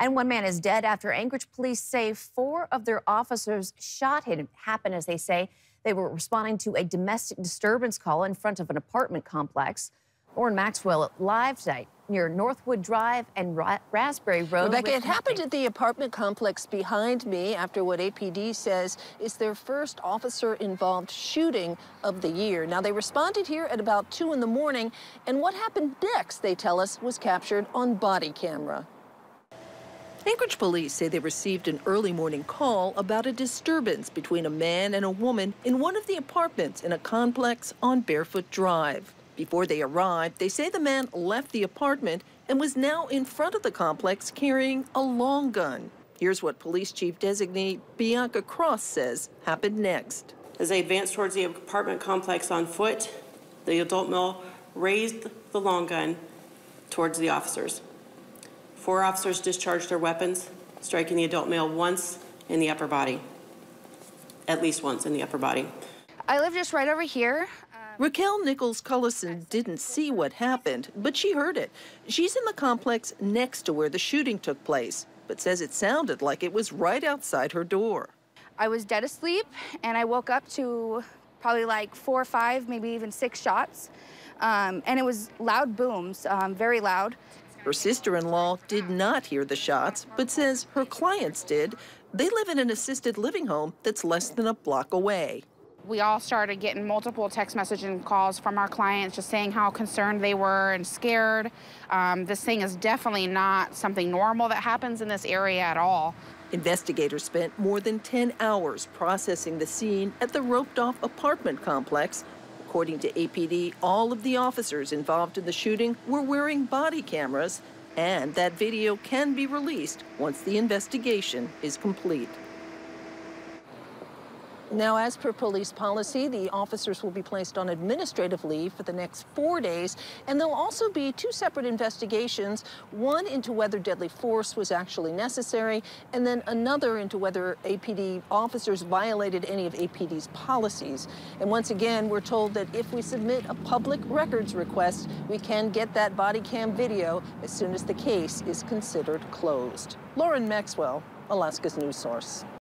And one man is dead after Anchorage police say four of their officers shot him. Happened, as they say, they were responding to a domestic disturbance call in front of an apartment complex. Lauren Maxwell live tonight near Northwood Drive and Ra Raspberry Road. Rebecca, it happened at the apartment complex behind me after what APD says is their first officer-involved shooting of the year. Now, they responded here at about 2 in the morning, and what happened next, they tell us, was captured on body camera. Anchorage police say they received an early morning call about a disturbance between a man and a woman in one of the apartments in a complex on Barefoot Drive. Before they arrived, they say the man left the apartment and was now in front of the complex carrying a long gun. Here's what Police Chief Designee Bianca Cross says happened next. As they advanced towards the apartment complex on foot, the adult male raised the long gun towards the officers. Four officers discharged their weapons, striking the adult male once in the upper body, at least once in the upper body. I live just right over here. Raquel Nichols Cullison didn't see what happened, but she heard it. She's in the complex next to where the shooting took place, but says it sounded like it was right outside her door. I was dead asleep, and I woke up to probably like four or five, maybe even six shots. Um, and it was loud booms, um, very loud. Her sister-in-law did not hear the shots, but says her clients did. They live in an assisted living home that's less than a block away we all started getting multiple text messaging calls from our clients just saying how concerned they were and scared. Um, this thing is definitely not something normal that happens in this area at all. Investigators spent more than 10 hours processing the scene at the roped off apartment complex. According to APD, all of the officers involved in the shooting were wearing body cameras, and that video can be released once the investigation is complete. Now, as per police policy, the officers will be placed on administrative leave for the next four days, and there'll also be two separate investigations, one into whether deadly force was actually necessary, and then another into whether APD officers violated any of APD's policies. And once again, we're told that if we submit a public records request, we can get that body cam video as soon as the case is considered closed. Lauren Maxwell, Alaska's news source.